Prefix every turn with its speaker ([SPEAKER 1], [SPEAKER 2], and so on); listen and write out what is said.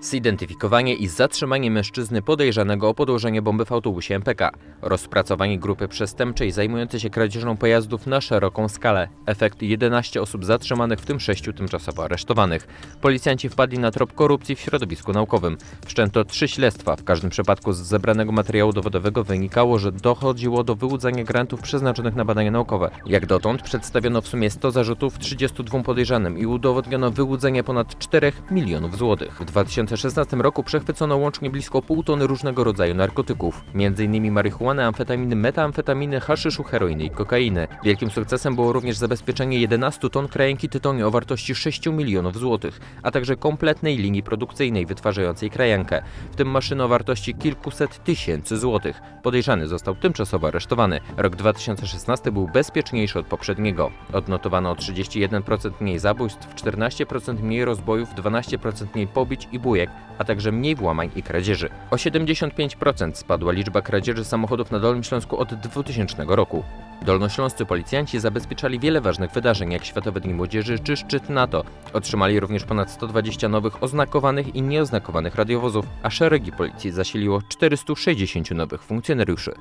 [SPEAKER 1] Zidentyfikowanie i zatrzymanie mężczyzny podejrzanego o podłożenie bomby w autobusie MPK. Rozpracowanie grupy przestępczej zajmującej się kradzieżą pojazdów na szeroką skalę. Efekt 11 osób zatrzymanych, w tym 6 tymczasowo aresztowanych. Policjanci wpadli na trop korupcji w środowisku naukowym. Wszczęto trzy śledztwa. W każdym przypadku z zebranego materiału dowodowego wynikało, że dochodziło do wyłudzania grantów przeznaczonych na badania naukowe. Jak dotąd przedstawiono w sumie 100 zarzutów 32 podejrzanym i udowodniono wyłudzenie ponad 4 milionów złotych. W 2000 2016 roku przechwycono łącznie blisko pół tony różnego rodzaju narkotyków, m.in. marihuany, amfetaminy, metamfetaminy, haszyszu, heroiny i kokainy. Wielkim sukcesem było również zabezpieczenie 11 ton krajenki tytoniu o wartości 6 milionów złotych, a także kompletnej linii produkcyjnej wytwarzającej krajankę, w tym maszyny o wartości kilkuset tysięcy złotych. Podejrzany został tymczasowo aresztowany. Rok 2016 był bezpieczniejszy od poprzedniego. Odnotowano o 31% mniej zabójstw, 14% mniej rozbojów, 12% mniej pobić i bujek, a także mniej włamań i kradzieży. O 75% spadła liczba kradzieży samochodów na Dolnym Śląsku od 2000 roku. Dolnośląscy policjanci zabezpieczali wiele ważnych wydarzeń, jak Światowe Dni Młodzieży czy szczyt NATO. Otrzymali również ponad 120 nowych oznakowanych i nieoznakowanych radiowozów, a szeregi policji zasiliło 460 nowych funkcjonariuszy.